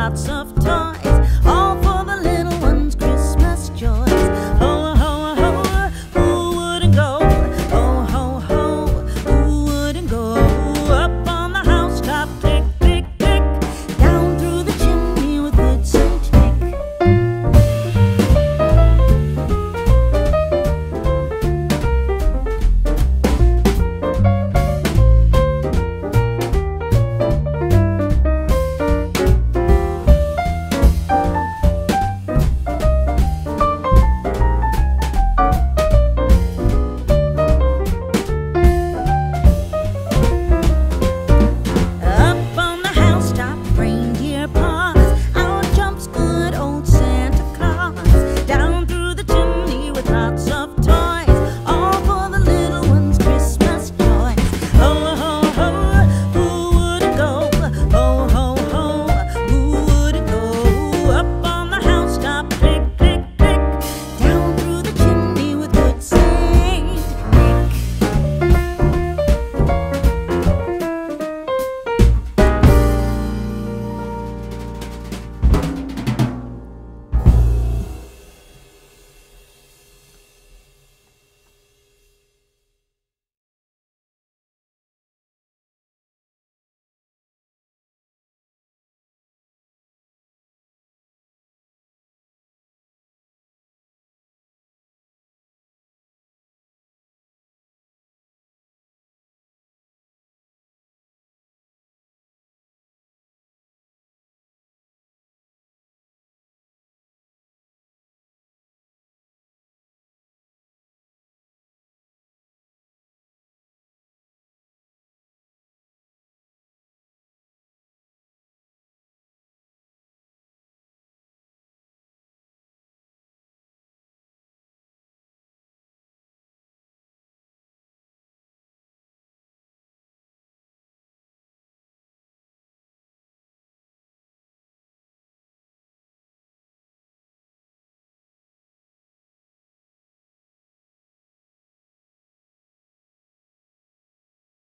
not some